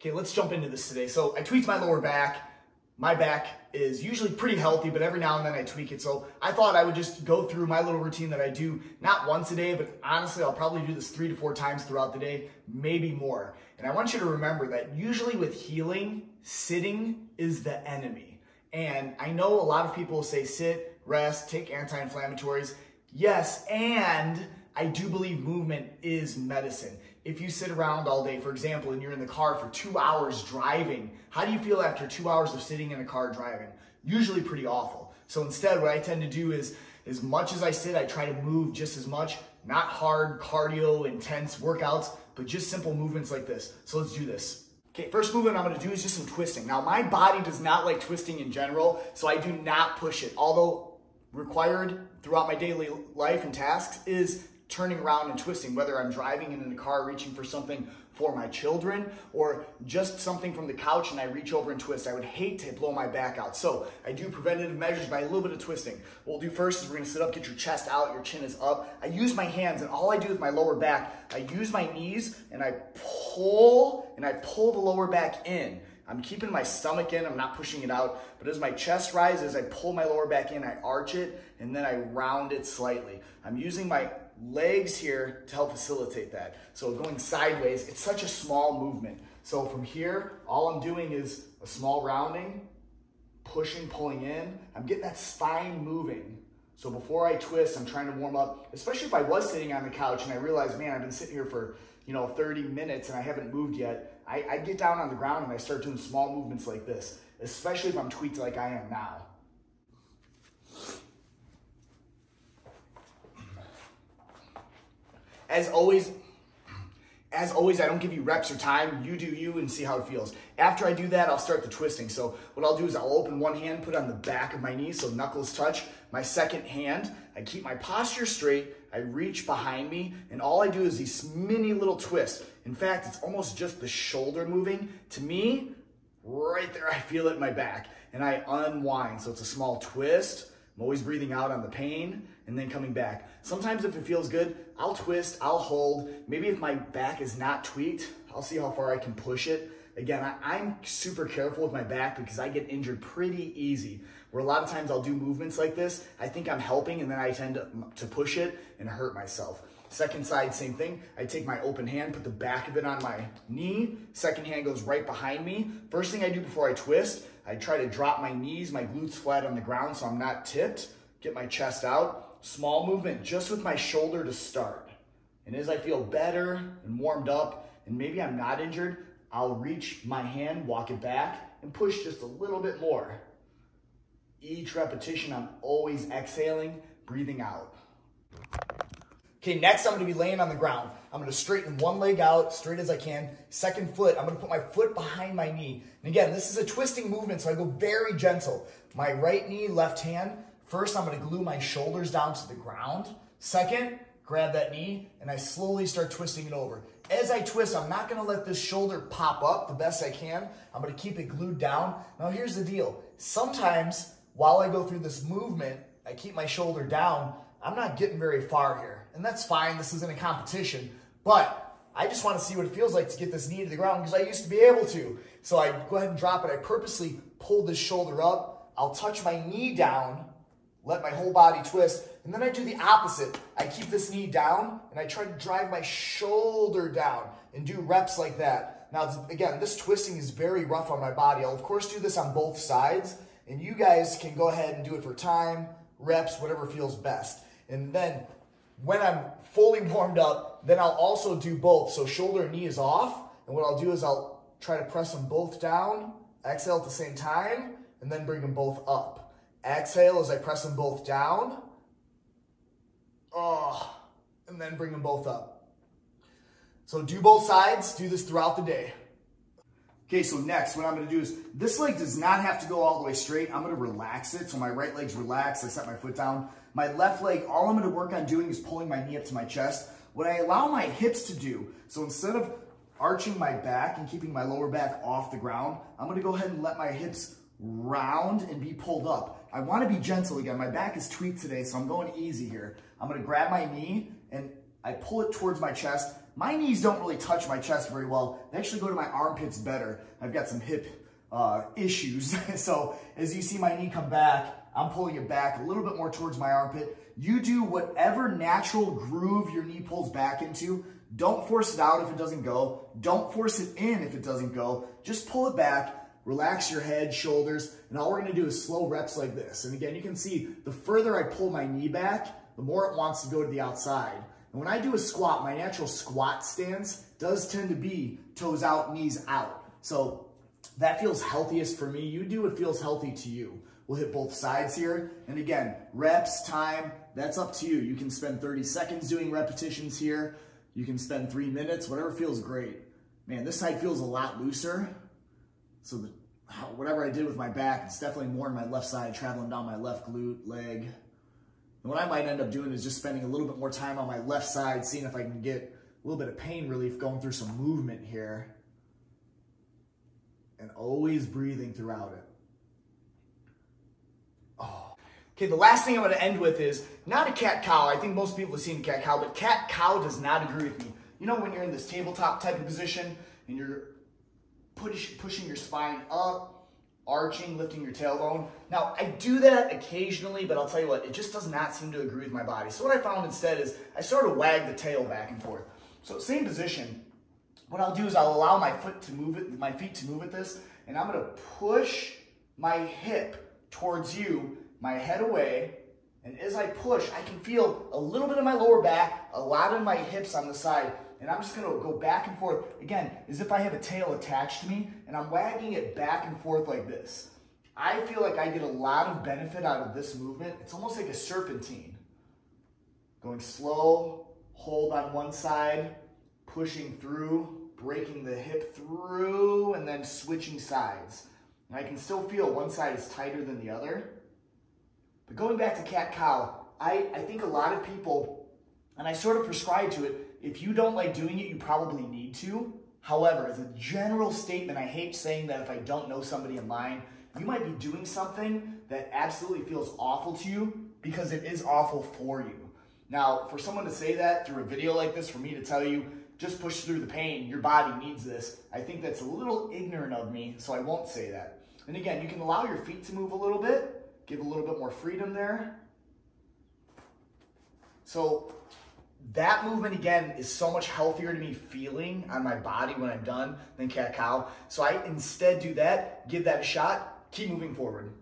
Okay, let's jump into this today. So I tweaked my lower back. My back is usually pretty healthy, but every now and then I tweak it. So I thought I would just go through my little routine that I do, not once a day, but honestly, I'll probably do this three to four times throughout the day, maybe more. And I want you to remember that usually with healing, sitting is the enemy. And I know a lot of people say sit, rest, take anti-inflammatories. Yes, and I do believe movement is medicine if you sit around all day, for example, and you're in the car for two hours driving, how do you feel after two hours of sitting in a car driving? Usually pretty awful. So instead, what I tend to do is, as much as I sit, I try to move just as much, not hard cardio, intense workouts, but just simple movements like this. So let's do this. Okay, first movement I'm gonna do is just some twisting. Now my body does not like twisting in general, so I do not push it. Although required throughout my daily life and tasks is turning around and twisting, whether I'm driving in a car reaching for something for my children or just something from the couch and I reach over and twist. I would hate to blow my back out. So I do preventative measures by a little bit of twisting. What we'll do first is we're gonna sit up, get your chest out, your chin is up. I use my hands and all I do with my lower back, I use my knees and I pull and I pull the lower back in. I'm keeping my stomach in, I'm not pushing it out, but as my chest rises, I pull my lower back in, I arch it, and then I round it slightly. I'm using my legs here to help facilitate that. So going sideways, it's such a small movement. So from here, all I'm doing is a small rounding, pushing, pulling in. I'm getting that spine moving. So before I twist, I'm trying to warm up, especially if I was sitting on the couch and I realized, man, I've been sitting here for, you know, 30 minutes and I haven't moved yet. I, I get down on the ground and I start doing small movements like this, especially if I'm tweaked like I am now. As always, as always, I don't give you reps or time. You do you and see how it feels. After I do that, I'll start the twisting. So what I'll do is I'll open one hand, put on the back of my knee so knuckles touch. My second hand, I keep my posture straight. I reach behind me and all I do is these mini little twists. In fact, it's almost just the shoulder moving. To me, right there, I feel it in my back and I unwind. So it's a small twist. I'm always breathing out on the pain and then coming back. Sometimes if it feels good, I'll twist, I'll hold. Maybe if my back is not tweaked, I'll see how far I can push it. Again, I, am super careful with my back because I get injured pretty easy. Where a lot of times I'll do movements like this, I think I'm helping and then I tend to, to push it and hurt myself. Second side, same thing. I take my open hand, put the back of it on my knee. Second hand goes right behind me. First thing I do before I twist, I try to drop my knees, my glutes flat on the ground so I'm not tipped. Get my chest out small movement just with my shoulder to start. And as I feel better and warmed up, and maybe I'm not injured, I'll reach my hand, walk it back, and push just a little bit more. Each repetition, I'm always exhaling, breathing out. Okay, next I'm gonna be laying on the ground. I'm gonna straighten one leg out, straight as I can. Second foot, I'm gonna put my foot behind my knee. And again, this is a twisting movement, so I go very gentle. My right knee, left hand, First, I'm gonna glue my shoulders down to the ground. Second, grab that knee and I slowly start twisting it over. As I twist, I'm not gonna let this shoulder pop up the best I can. I'm gonna keep it glued down. Now here's the deal. Sometimes while I go through this movement, I keep my shoulder down, I'm not getting very far here. And that's fine, this isn't a competition, but I just wanna see what it feels like to get this knee to the ground because I used to be able to. So I go ahead and drop it. I purposely pull this shoulder up. I'll touch my knee down let my whole body twist, and then I do the opposite. I keep this knee down, and I try to drive my shoulder down and do reps like that. Now, again, this twisting is very rough on my body. I'll, of course, do this on both sides, and you guys can go ahead and do it for time, reps, whatever feels best. And then when I'm fully warmed up, then I'll also do both. So shoulder and knee is off, and what I'll do is I'll try to press them both down, exhale at the same time, and then bring them both up. Exhale as I press them both down. Oh, and then bring them both up. So do both sides, do this throughout the day. Okay, so next, what I'm gonna do is, this leg does not have to go all the way straight. I'm gonna relax it, so my right leg's relaxed, I set my foot down. My left leg, all I'm gonna work on doing is pulling my knee up to my chest. What I allow my hips to do, so instead of arching my back and keeping my lower back off the ground, I'm gonna go ahead and let my hips round and be pulled up. I wanna be gentle again. My back is tweaked today, so I'm going easy here. I'm gonna grab my knee and I pull it towards my chest. my knees don't really touch my chest very well. They actually go to my armpits better. I've got some hip uh, issues. so as you see my knee come back, I'm pulling it back a little bit more towards my armpit. You do whatever natural groove your knee pulls back into. Don't force it out if it doesn't go. Don't force it in if it doesn't go. Just pull it back, relax your head, shoulders, and all we're gonna do is slow reps like this. And again, you can see the further I pull my knee back, the more it wants to go to the outside. And when I do a squat, my natural squat stance does tend to be toes out, knees out. So that feels healthiest for me. You do what feels healthy to you. We'll hit both sides here. And again, reps, time, that's up to you. You can spend 30 seconds doing repetitions here. You can spend three minutes, whatever feels great. Man, this side feels a lot looser. So the, whatever I did with my back, it's definitely more on my left side, traveling down my left glute, leg. And what I might end up doing is just spending a little bit more time on my left side, seeing if I can get a little bit of pain relief going through some movement here. And always breathing throughout it. Okay, the last thing I'm gonna end with is not a cat-cow. I think most people have seen a cat-cow, but cat-cow does not agree with me. You know when you're in this tabletop type of position and you're push, pushing your spine up, arching, lifting your tailbone. Now, I do that occasionally, but I'll tell you what, it just does not seem to agree with my body. So what I found instead is I sort of wag the tail back and forth. So same position, what I'll do is I'll allow my foot to move it, my feet to move at this, and I'm gonna push my hip towards you my head away, and as I push, I can feel a little bit of my lower back, a lot of my hips on the side, and I'm just gonna go back and forth, again, as if I have a tail attached to me, and I'm wagging it back and forth like this. I feel like I get a lot of benefit out of this movement. It's almost like a serpentine. Going slow, hold on one side, pushing through, breaking the hip through, and then switching sides. And I can still feel one side is tighter than the other. But going back to cat cow, I, I think a lot of people, and I sort of prescribe to it, if you don't like doing it, you probably need to. However, as a general statement, I hate saying that if I don't know somebody in line, you might be doing something that absolutely feels awful to you because it is awful for you. Now, for someone to say that through a video like this, for me to tell you, just push through the pain, your body needs this, I think that's a little ignorant of me, so I won't say that. And again, you can allow your feet to move a little bit, give a little bit more freedom there. So that movement again is so much healthier to me feeling on my body when I'm done than cat cow. So I instead do that, give that a shot, keep moving forward.